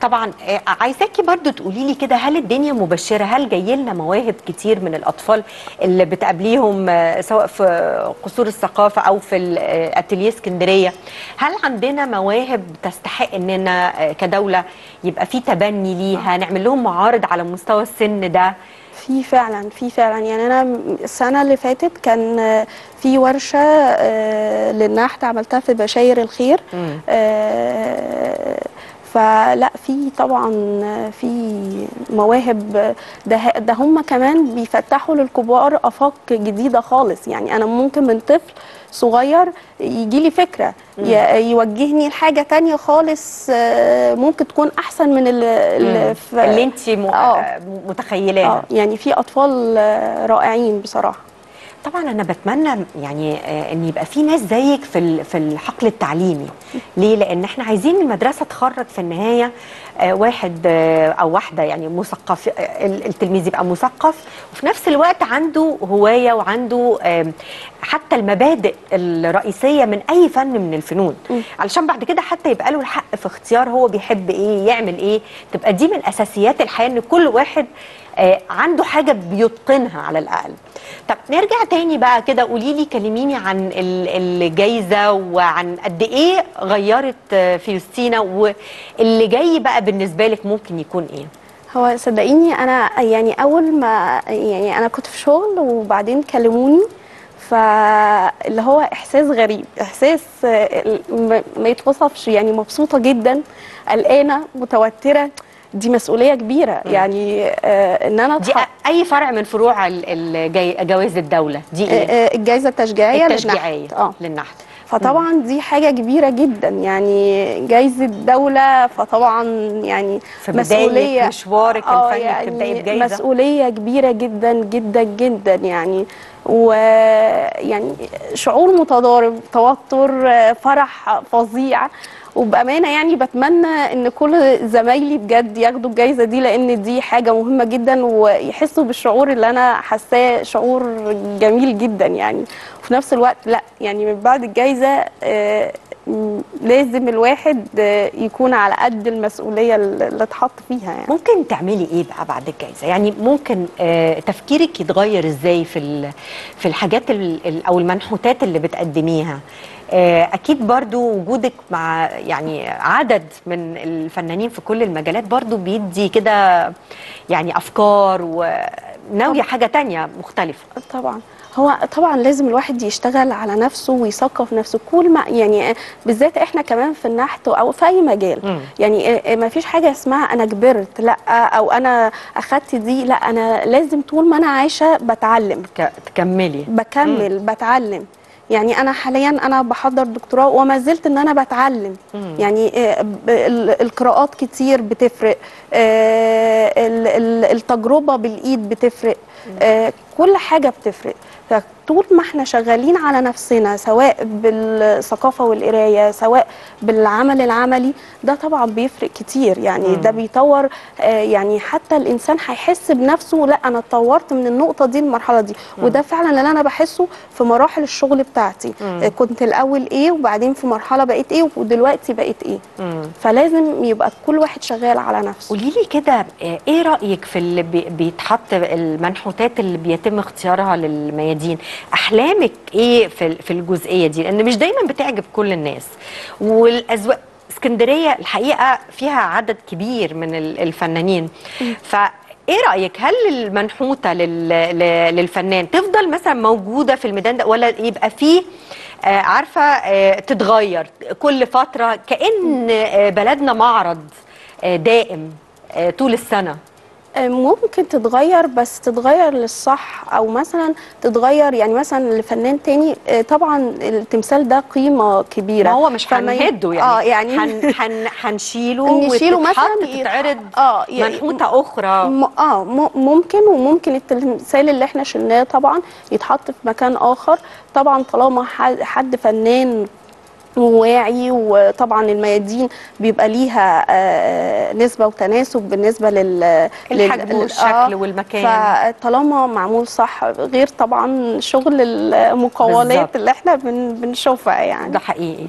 طبعا آه، عايزاكي برضو تقولي لي كده هل الدنيا مبشرة؟ هل جاي لنا مواهب كتير من الأطفال اللي بتقابليهم آه، سواء في قصور الثقافة أو في ال- آه، اتيليه اسكندرية؟ هل عندنا مواهب تستحق إننا كدولة يبقى في تبني ليها نعمل لهم معارض على مستوى السن ده؟ في فعلا في فعلا. يعني أنا السنة اللي فاتت كان في ورشة للنحت عملتها في بشاير الخير. فلا في طبعا في مواهب ده ده هم كمان بيفتحوا للكبار آفاق جديدة خالص يعني أنا ممكن من طفل صغير يجي لي فكرة يوجهني لحاجة تانية خالص آه، ممكن تكون أحسن من اللي, اللي, انت. آه. آه، متخيلاها آه يعني في أطفال آه، رائعين بصراحة طبعا أنا بتمنى يعني آه، إن يبقى في ناس زيك في في الحقل التعليمي. ليه؟ لأن إحنا عايزين المدرسة تخرج في النهاية واحد آه، أو واحدة يعني مثقف آه، ال- التلميذ يبقى مثقف وفي نفس الوقت عنده هواية وعنده حتى المبادئ الرئيسية من أي فن من الفنون. علشان بعد كده حتى يبقى له الحق في اختيار هو بيحب إيه يعمل إيه. تبقى دي من أساسيات الحياة إن كل واحد آه، عنده حاجة بيتقنها على الأقل. طب نرجع تاني بقى كده قولي لي كلميني عن ال- الجايزة وعن قد إيه غيرت آه، يوستينا واللي جاي بقى بالنسبة لك ممكن يكون إيه؟ هو صدقيني أنا يعني أول ما يعني أنا كنت في شغل وبعدين كلموني فاللي هو إحساس غريب إحساس آه، ما- يتوصفش يعني مبسوطة جدا قلقانة متوترة. دي مسؤولية كبيرة يعني آه، إن أنا دي أي فرع من فروع جوائز الدولة دي آه، إيه آه، الجائزة التشجيعية التشجيعية. للنحت. آه. للنحت. فطبعا دي حاجة كبيرة جدا يعني جايزه دوله فطبعا يعني بداية مشوارك آه، الفني بتبدأي بجايزة؟ مسؤولية كبيرة جدا جدا جدا يعني. ويعني شعور متضارب توتر آه، فرح فظيع. وبأمانة يعني بتمنى إن كل زمايلي بجد ياخدوا الجايزة دي لأن دي حاجة مهمة جدا ويحسوا بالشعور اللي أنا حاساه شعور جميل جدا يعني. وفي نفس الوقت لأ يعني من بعد الجايزة آه، لازم الواحد آه، يكون على قد المسؤولية اللي اتحط فيها يعني. ممكن تعملي إيه بقى بعد الجائزه يعني ممكن آه تفكيرك يتغير إزاي في في الحاجات ال- ال- أو المنحوتات اللي بتقدميها؟ أكيد برضو وجودك مع يعني عدد من الفنانين في كل المجالات برضو بيدي كده يعني أفكار وناويه حاجة تانية مختلفة. طبعا. هو طبعا لازم الواحد يشتغل على نفسه ويثقف نفسه. كل ما يعني بالذات إحنا كمان في النحت أو في أي مجال. مم. يعني ما فيش حاجة اسمها أنا كبرت لأ أو أنا أخدت دي لأ أنا لازم طول ما أنا عايشة بتعلم. تكملي. بكمل بتعلم. يعني أنا حاليا أنا بحضر دكتوراه وما زلت إن أنا بتعلم. مم. يعني آه، القراءات كتير بتفرق. آه، ال- ال- التجربة بالإيد بتفرق. آه، كل حاجة بتفرق. فطول ما إحنا شغالين على نفسنا سواء بالثقافة والقراية سواء بالعمل العملي ده طبعا بيفرق كتير. يعني مم. ده بيطور آه، يعني حتى الإنسان هيحس بنفسه لأ أنا اتطورت من النقطة دي للمرحلة دي. وده فعلا اللي أنا بحسه في مراحل الشغل بتاعتي. مم. آه، كنت الأول إيه وبعدين في مرحلة بقيت إيه ودلوقتي بقيت إيه. مم. فلازم يبقى كل واحد شغال على نفسه. قولي لي كده آه، إيه رأيك في اللي بي- بيتحط المنحوتات اللي بيتم اختيارها للميادين. أحلامك إيه في في الجزئية دي؟ لأن مش دايما بتعجب كل الناس. والأذواق اسكندرية الحقيقة فيها عدد كبير من ال- الفنانين. ف إيه رأيك؟ هل المنحوتة للفنان تفضل مثلا موجودة في الميدان ده ولا يبقى فيه آه، عارفة آه، تتغير كل فترة كأن آه، بلدنا معرض دائم طول السنة؟ ممكن تتغير بس تتغير للصح أو مثلا تتغير يعني مثلا لفنان تاني آه، طبعا التمثال ده قيمة كبيرة. ما هو مش هنهده يعني. آه يعني هن هن هنشيله نشيله مثلا تتعرض آه يعني منحوتة أخرى. آه ممكن وممكن التمثال اللي إحنا شلناه طبعا يتحط في مكان آخر. طبعا طالما حد فنان وواعي وطبعا الميادين بيبقى ليها آه، نسبة وتناسب بالنسبة لل الحجم والشكل آه، والمكان. فطالما معمول صح غير طبعا شغل المقاولات. اللي إحنا بن- بنشوفها يعني ده حقيقي